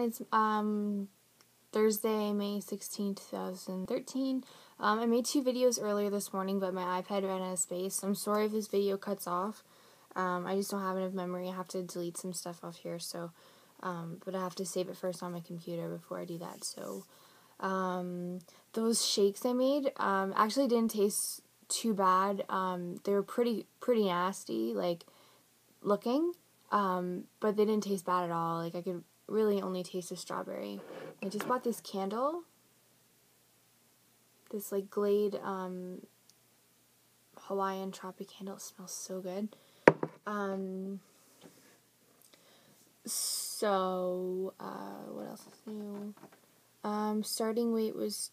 It's um, Thursday, May 16, 2013. Um, I made two videos earlier this morning, but my iPad ran out of space. I'm sorry if this video cuts off. Um, I just don't have enough memory. I have to delete some stuff off here, so, um, but I have to save it first on my computer before I do that, so, um, those shakes I made, um, actually didn't taste too bad. Um, they were pretty, pretty nasty, like, looking, um, but they didn't taste bad at all. Like, I could really only taste of strawberry. I just bought this candle. This like Glade um, Hawaiian Tropic candle. It smells so good. Um, so, uh, what else is new? Um, starting weight was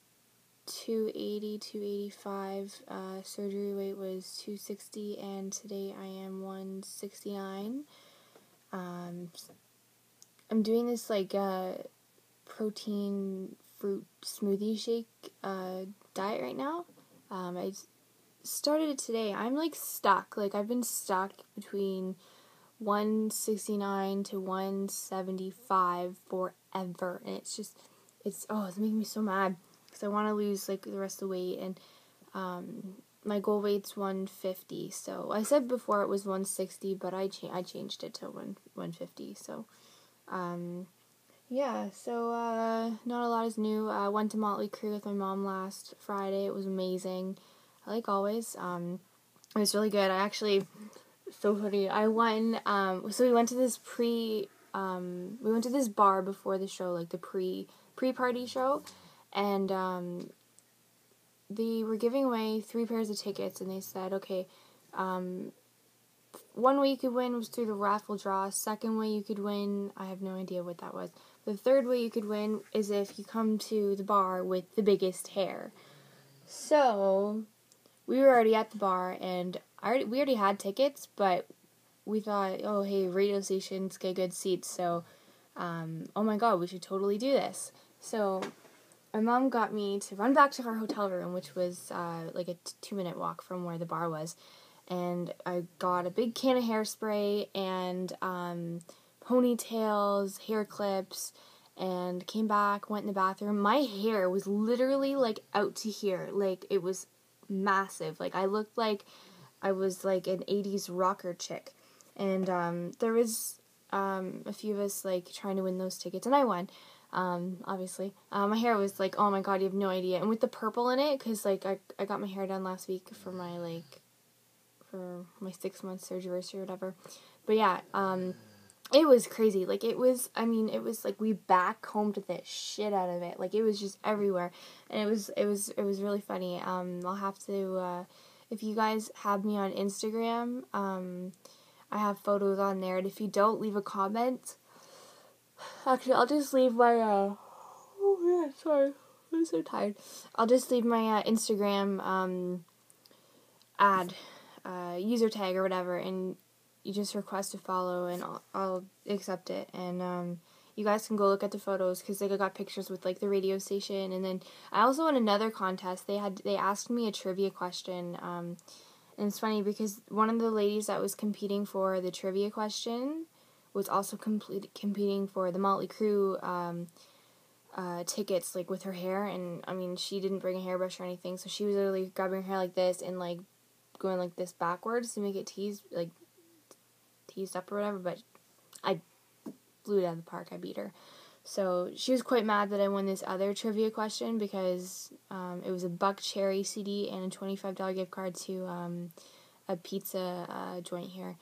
280, 285. Uh, surgery weight was 260, and today I am 169. Um, I'm doing this like uh, protein fruit smoothie shake uh, diet right now. Um, I started it today. I'm like stuck. Like I've been stuck between 169 to 175 forever, and it's just it's oh it's making me so mad because I want to lose like the rest of the weight and um, my goal weight's 150. So I said before it was 160, but I cha- I changed it to 1 150. So um, yeah, so uh, not a lot is new. I went to Motley Crue with my mom last Friday. It was amazing, like always. Um, it was really good. I actually so funny. I went. Um, so we went to this pre. Um, we went to this bar before the show, like the pre pre party show, and um, they were giving away three pairs of tickets, and they said, okay, um, one way you could win was through the raffle draw. Second way you could win, I have no idea what that was. The third way you could win is if you come to the bar with the biggest hair. So, we were already at the bar, and I already, we already had tickets, but we thought, oh, hey, radio stations get good seats, so, um, oh my god, we should totally do this. So, my mom got me to run back to our hotel room, which was uh, like a t- two minute walk from where the bar was and I got a big can of hairspray and um, ponytails, hair clips, and came back, went in the bathroom. My hair was literally like out to here. Like it was massive. Like I looked like I was like an 80s rocker chick. And um, there was um, a few of us like trying to win those tickets, and I won. Um, obviously, uh, my hair was like, oh my god, you have no idea. And with the purple in it, cause like I I got my hair done last week for my like for my six month surgery or whatever. But yeah, um, it was crazy. Like it was, I mean, it was like we back home to the shit out of it. Like it was just everywhere, and it was it was it was really funny. Um, I'll have to uh, if you guys have me on Instagram, um, I have photos on there, and if you don't, leave a comment. Actually, I'll just leave my uh. Oh yeah, sorry. I'm so tired. I'll just leave my uh, Instagram um, ad uh, user tag or whatever, and you just request to follow, and I'll, I'll accept it. And um, you guys can go look at the photos because like I got pictures with like the radio station, and then I also won another contest. They had they asked me a trivia question. Um, and it's funny because one of the ladies that was competing for the trivia question was also complete, competing for the Motley Crue um, uh, tickets, like with her hair. And I mean, she didn't bring a hairbrush or anything, so she was literally grabbing her hair like this and like going like this backwards to make it teased like teased up or whatever, but I blew it out of the park. I beat her. So she was quite mad that I won this other trivia question because um, it was a Buckcherry CD and a $25 gift card to um, a pizza uh, joint here.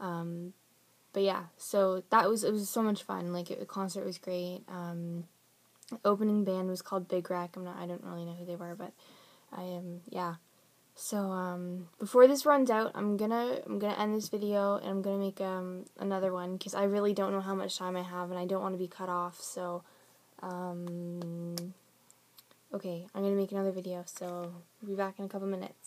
Um, but yeah, so that was it was so much fun. Like it, the concert was great. Um, opening band was called Big Wreck. I'm not I don't really know who they were, but I am yeah. So um, before this runs out, I'm gonna I'm gonna end this video and I'm gonna make um, another one because I really don't know how much time I have and I don't want to be cut off. So um, okay, I'm gonna make another video. So be back in a couple minutes.